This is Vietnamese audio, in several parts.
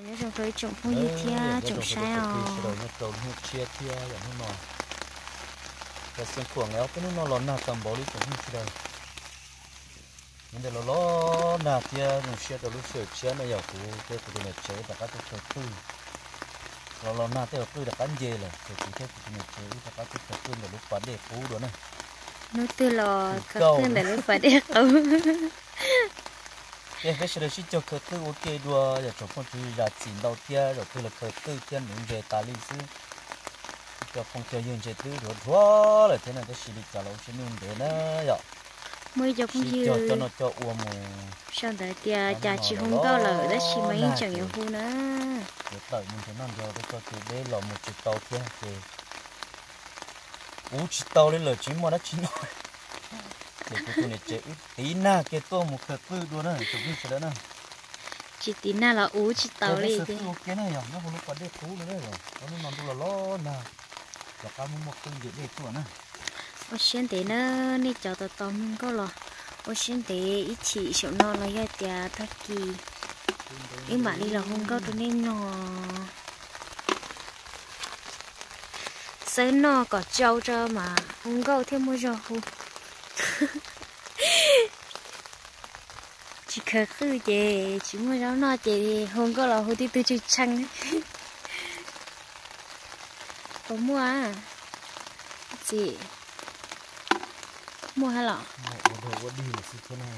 nhớ trồng tới trồng không như trồng sai à nhớ trồng như chia thia vậy nó nọ cái sen cuồng éo cái nó lon nào tầm bỏ đi trồng như thế nhưng để nó lo nào thia nó chia lúc sửa chia nó giàu cụ cái tụi này chế và các tụi tư lo lo nào theo tư là cắn dê là thì cũng thế tụi này chế và các tụi tư là lúc bán để phú đó này nó tư lò các tư để lúc phải đẹp không cái cái sự sự cho cơ tư ok đua giờ cho con chú ra chín đầu tiên rồi tư là cơ tư tiên những về ta lý sư cho con chơi những chơi tư rồi thua là thế này cái sự đi cả lâu sẽ nương nó vậy mới cho cho cho nó cho uống mù sao tại tia cha chỉ không có lời đó chỉ mấy chẳng phu nữa đợi mình rồi để cho từ đây là một chiếc tàu kia thì ú chiếc tàu lên là chỉ mà nó chỉ nói để cái tụi này ít tí na cái tô một cơ tư đua nữa tụi mình sẽ đó nữa chỉ tí nào là ú chỉ tàu đi thì cái này nó không có để thú nữa rồi nó nó nằm là lo nè và cá mua một cân dễ để chuột nè ô xin nữa nè cho tao tao mình có lò ô xin tí ít chỉ chỗ nó là ya tia thắc kỳ ý mà đi là không có tụi nên nó sấy nó có trâu cho mà không có thêm mua rau không chỉ khờ khư chị chỉ mua rau no chị hôm có là hôm đi từ chơi chăng. Có mua à? Chị mua hay lọ? Một đồ có đi là thế này.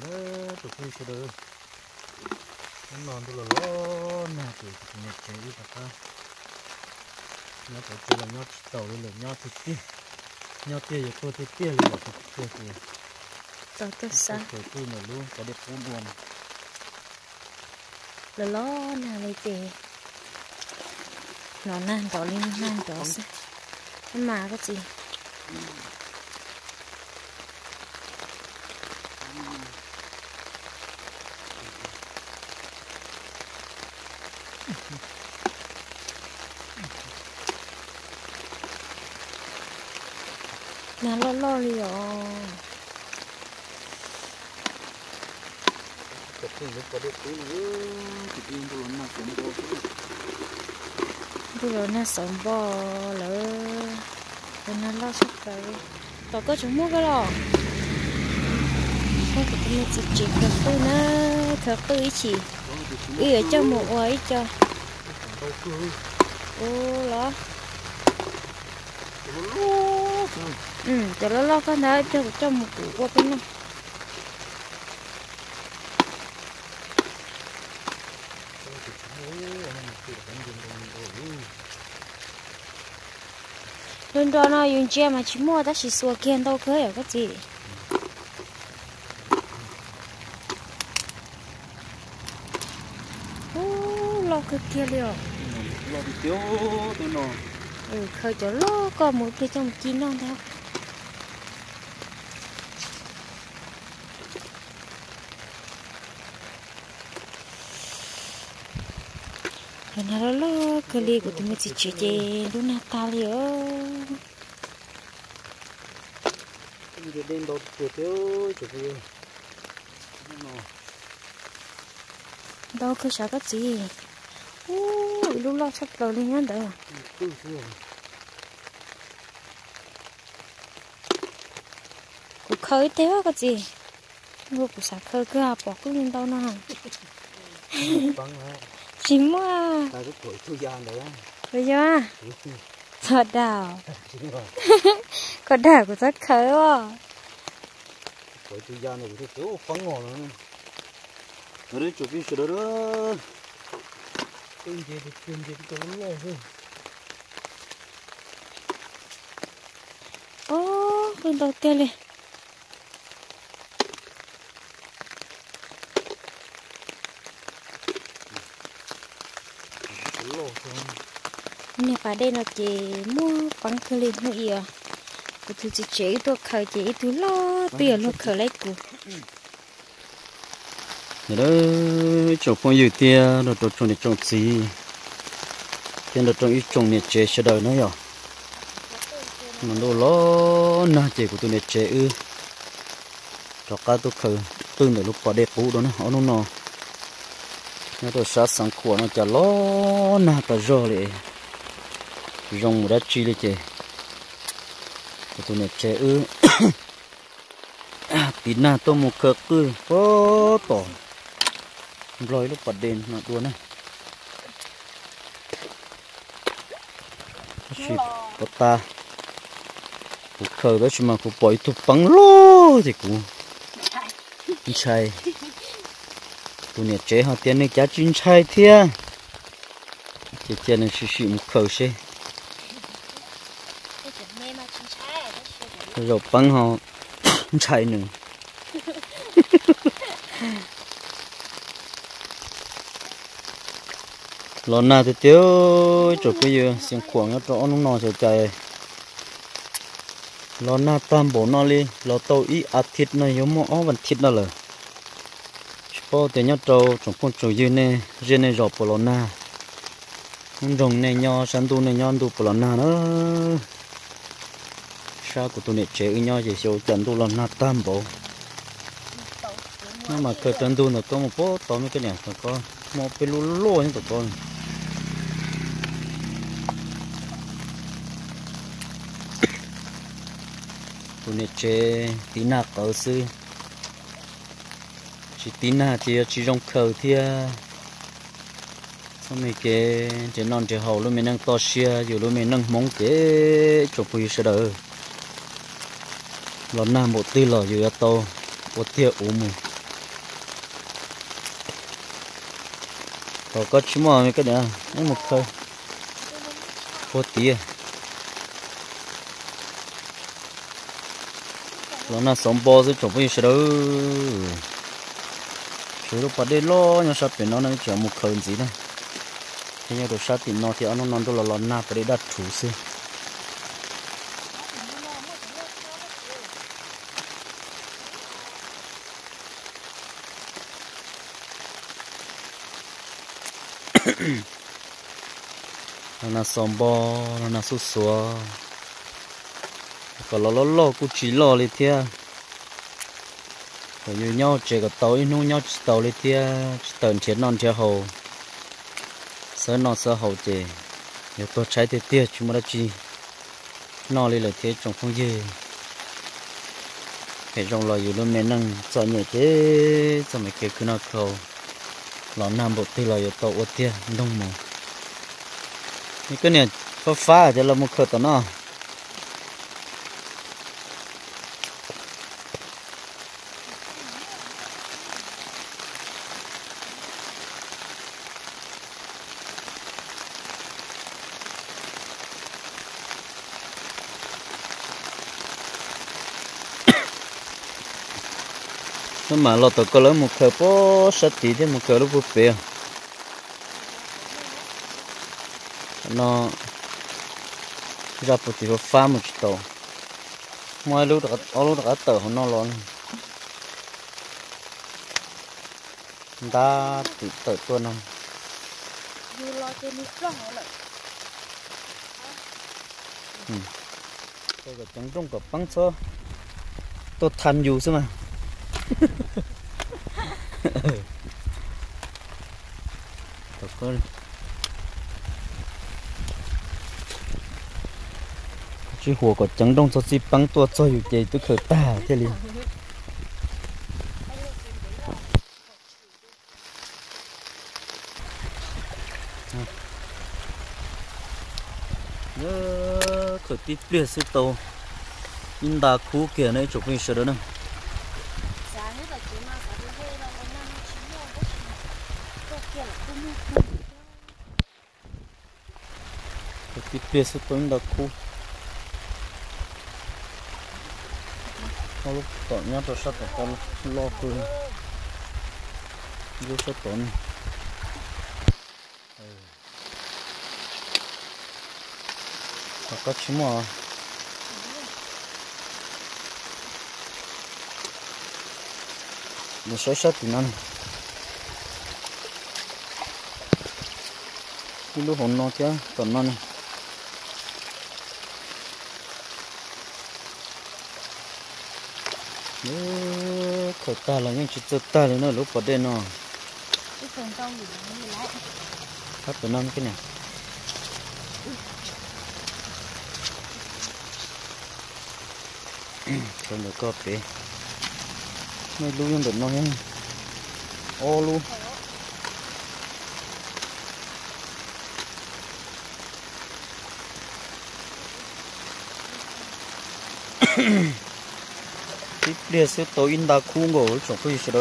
Đó tụi tôi sẽ được nó non tôi là lo nè, tụi tụi nhặt chạy đi thật ra nó phải chơi là nhót tàu đây là nhót thịt kia nhót tia giờ tôi thịt tia là thịt tia thì tao tôi sao? tôi tôi là luôn có đẹp phun luôn là lo nè lấy chị. Nó nan đó lên nan đó mà cái gì nè lo lo đi rồi. Cái tôi lúc có đẹp phun luôn thì yên tôi là cũng có bây giờ nó sống bò lỡ. Rồi nó lo sắp tới. Tao có chúng mua cái lò. Không có cái gì chỉ khờ tư nó khờ tư ý chỉ ý ở trong một ấy cho. Ô lo ừ cho nó lo cái đó cho trong một củ qua cái này lên đó nó dùng che mà chỉ mua ta chỉ xua kiên đâu cơ ở cái gì. Lo cái kia liệu lo đi tiêu, tôi nó ừ khơi cho lo có một cái trong chín non theo rồi nó lo cái ly của tụi mình chỉ chơi chơi lúc nào ta liệu đi đến đâu tiêu tiêu chụp đi đâu cơ sở cái gì lúc lo sắp đầu lên nhá đỡ cũng khơi thế cái gì lúc cũng sạc khơi cứ à bỏ cứ lên đâu nào. Bắn lại chỉ mua à? Ta cứ tuổi thu gian đấy á bây giờ à thật đào có đào của rất khơi quá. Thu gian này thì kiểu bắn ngồi nữa. Nó đi chụp đi sửa đó ô con đầu tiên lên lỗ thôi nè phải đây là chỉ mua bắn cơ lên hụi à. Của thứ chỉ chế tôi khởi chỉ thứ lo tiền lo khởi lấy của Nhớ đó chỗ phong dự tia rồi đồ trồng để trồng gì tiền đồ trồng ít trồng nhiệt chế sẽ đời nó nhở mà đồ lo na chế của tôi nhiệt chế ư cho cá tôi khử tương để lúc bỏ đẹp cũ đó nó nó nó nó tôi sát sáng khua nó chả lo na cả rô lệ rồng đã chi lệ chè tôi này chế ư tí na tôi một cờ cứ có tỏ rồi lúc bật đèn nó đua này. Shit có ta. Cụ khờ đó chứ mà cụ bội tụ bằng lô thì cụ chai. Tụ nhiệt chế họ tiền này giá chín chai thia. Chị tiền này xí xí một khờ xe rồi bằng họ chai nữa lo na thì tiêu chỗ cái gì? Xem khoảng nó chỗ nó nọ chỗ chạy. Lo na tam bổ nó đi lo tàu ý à thịt này, giống mỏ vẫn thịt đó rồi bao tiền nhất trâu trong con trâu dư nè riêng này rọp bộ lo na. Không rồng này nho, sắn tu này nho tu bộ lo na nữa sao của tôi này chế nho gì số chân tu lo na tam bổ. Nhưng mà cơ chân tu nó có một bộ to mấy cái này có một cái lô lô như tụi con. Tụi nè chế tí nà cỡ sư. Chỉ tí nà thì chỉ trong khờ thì à, xong mấy cái chỉ non chỉ hậu luôn mình đang to xia, dù luôn mình đang mong cái chụp bùi sẽ đỡ. Lần nào một tí lò dù to, một tia ủ mù. Có có chú mò mấy cái nữa một khơi một tí à. Lo na sống bò rồi chụp với sẽ đỡ chứ lúc bắt đi lo nhưng sao bên nó nó chỉ một khẩn gì này. Thế nhưng đồ sát thì nó thì nó nó đồ là na phải để đặt thủ xí nó là sống bò, nó là sút xóa còn lo lo lo cũng chỉ lo lên thia. Rồi như nhau chỉ có tàu nu nhau chỉ tàu lên thia. Chỉ tận chiến non chơi hồ sớ non sớ hồ chỉ nhiều tôi trái thì tia, chúng ta chỉ nó lên là thế trong không gì cái trong lò dù luôn mẹ năng cho nhẹ thế, cho mày kia cứ nó khâu. Lò nam bộ tì lò dù tàu ô tia đông mà. Cái này phá phá cho là một khởi tao nó nó mà tao có lấy một khờ bó sát tí thì một khờ lúc bút bè nó ra bút thì pha một chút tàu ngoài lúc đó ở lúc đó tàu nó lon ta tự tự tuần không. Tôi có trống trong có băng số tôi thành dù xem mà Thật con chứ hồ có trắng đông cho xí băng tua cho อยู่ chơi tôi khởi ta thế liền. Khởi tiếp bia sư tàu. In đà khu kia này chụp hình sửa đó nè. Cái peça tô indo cu kalau tak nyata satu kalau loku dia satu ni kakak cuma Bisa satu nan. Ilu hono kia, tonan. Khởi ta là những chuyện ta là nó lúc vào đây nó phần trong gì hết tụi nó cái này còn được cọp bé mấy lưu nhân được nó nhá ô luôn tiếp đi sẽ tối in đã khu ngủ chỗ cái gì đó.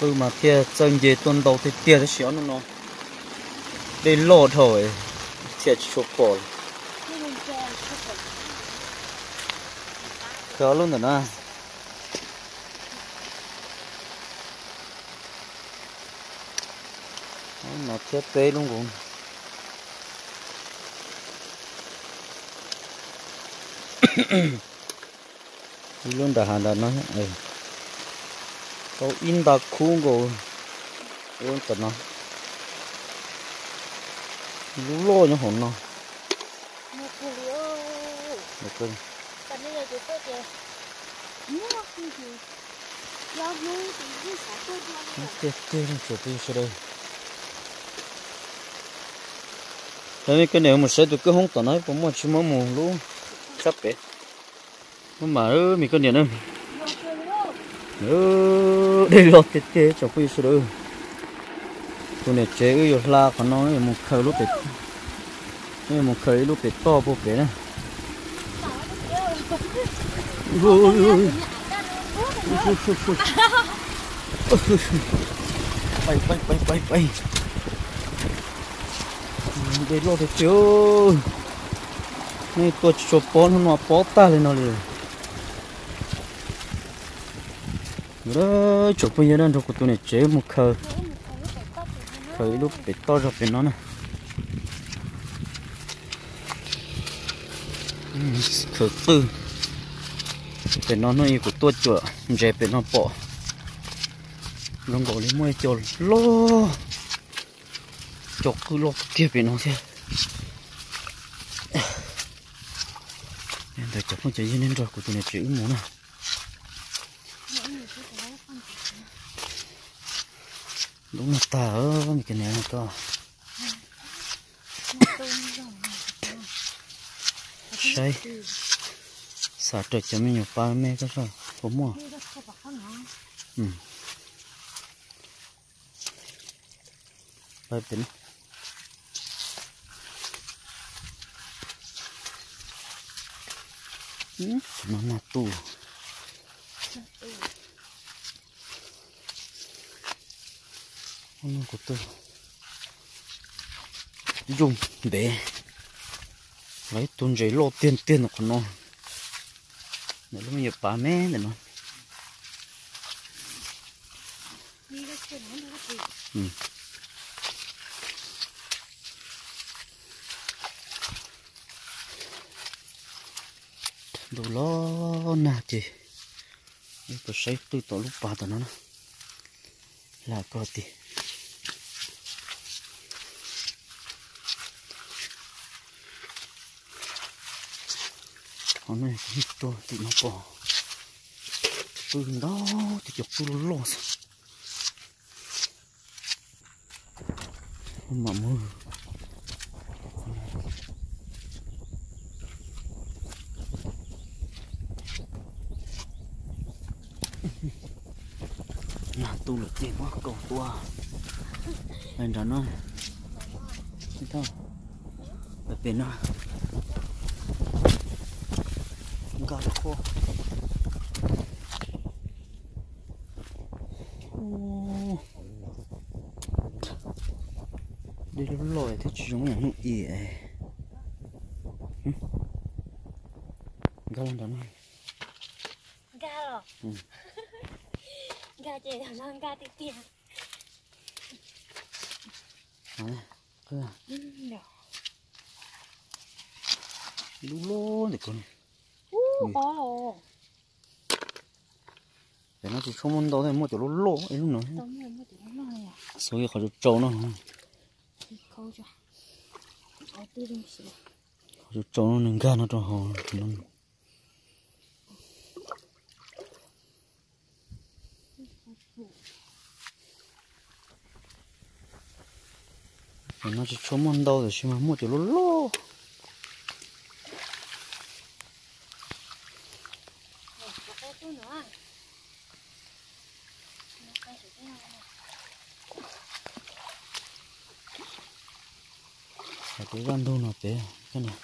Tôi mà kia chân về tuần đầu thì tiền sẽ nó nó. Để lộ thôi thiệt chụp cổ. khó luôn rồi nè. Nó thiết tê luôn cũng luôn đã hàng đã nói ừ. có in đã khu ngô luôn tận nó lú lô như hồn nó một không cho tiếp tiếp chụp đi sau đây Đấy cái này một sẽ được cái hông tao nói cũng một chỉ mắm mù luôn sắp bé mà ơ mình cái này nữa ơ đây lọt cái cái cho quý số đâu tôi này chế ơi la còn nói một khởi lúc bệt, nhưng một khởi lúc to bộ bé nè, ôi ôi ôi bay bay bay bay bay. Đây lọt cái chưa này tôi chụp bón nó bó ta lên nó liền. Đó chụp bây giờ đang chụp tôi này chế một khờ khởi lúc bị to rồi bị nó nè khờ tư bị nó nó của tôi chữa dẹp bị nó bỏ nó gọi lên mua cho lô chọc cứ lô kia bị nó thế nên là chụp nó chế nên rồi của tôi này chữ muốn nào đúng là tà mình cái này nó to. Say. Sao trời cho mình nhiều ba mẹ cái sao có mua. Ừ. Bài tính Ừ, nó là tù Ano ko to? Dùng để lấy tuần giấy lô tiền tiền của nó để lúc nhiều bà mẹ để nó ừ. đồ lo nà chị đây có xây tôi tổ lúc bà tao nó là có tiền con này hít to thì nó bỏ từ đó thì chụp tôi lo mà mưa là tu lực tiền quá cầu tua anh đó nó thế thôi ở bên nó gạo khô đi lúc lội thì chỉ giống như ỉa gạo đó nó ga rồi Ừ. ga chị thằng non ga tiền tiền Đấy, cứ là nhỏ. Lúc lô thì 오, 오. nó chỉ không đâu thôi mua chỗ lỗ lỗ ấy luôn nó số cái khó chỗ trâu nó khó chỗ trâu nó nâng ga nó cho hồ nó nó chỉ không đâu rồi mà mua chỗ lỗ lỗ văn đâu nó bé cái này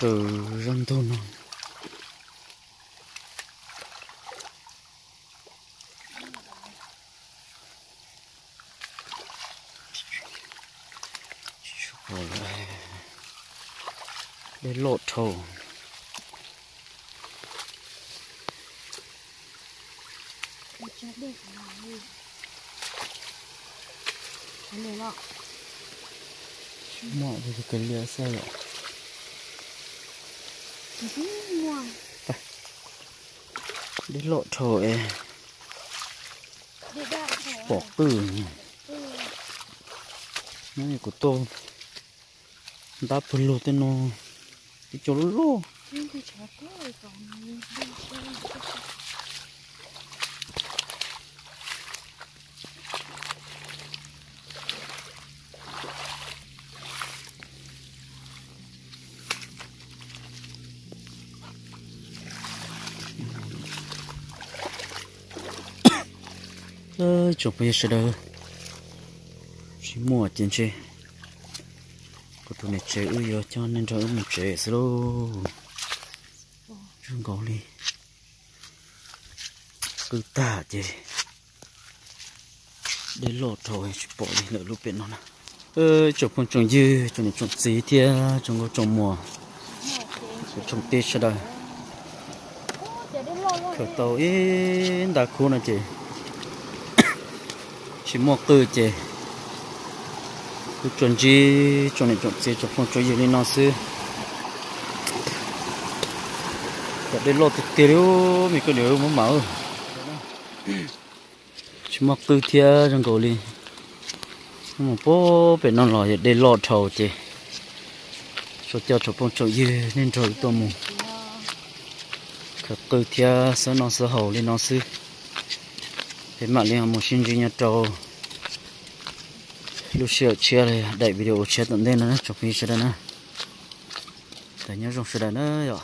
từ răng thôn này để lột thầu mọi thì cần lựa xe rồi đi lột thầu bỏ từ nó này của tôm, đã phân lột tên nó. Cái chỗ lô ơ chụp bây giờ đâu chỉ mua tiền chơi có tụi này chơi ư giờ cho nên cho mình chơi solo chúng có đi. Cứ tả chơi để lột thôi chụp bỏ đi lỡ lúc bên nó nè ơ chụp con trồng dư trồng này trồng gì thì trồng có trồng mùa. Trồng tết sao đây khởi tàu ít đã khu này chị chỉ mua từ chế cứ chuẩn gì chuẩn này chuẩn chế chuẩn phong chuẩn gì nên nó sư đặt đến lột tiêu, mình có điều muốn mở. Chỉ mua từ thia trong cầu đi một bố bên nó lòi để lột thầu chế cho cho chuẩn phong chuẩn gì nên rồi tôi muốn cứ từ thia sơ nó sơ hầu lên nó sư thế mà liên một sinh viên nhà trâu lúc xưa chia này đại video chia tận đây nữa chụp phim sẽ đây nữa tại nhớ trong sẽ đây nữa rồi.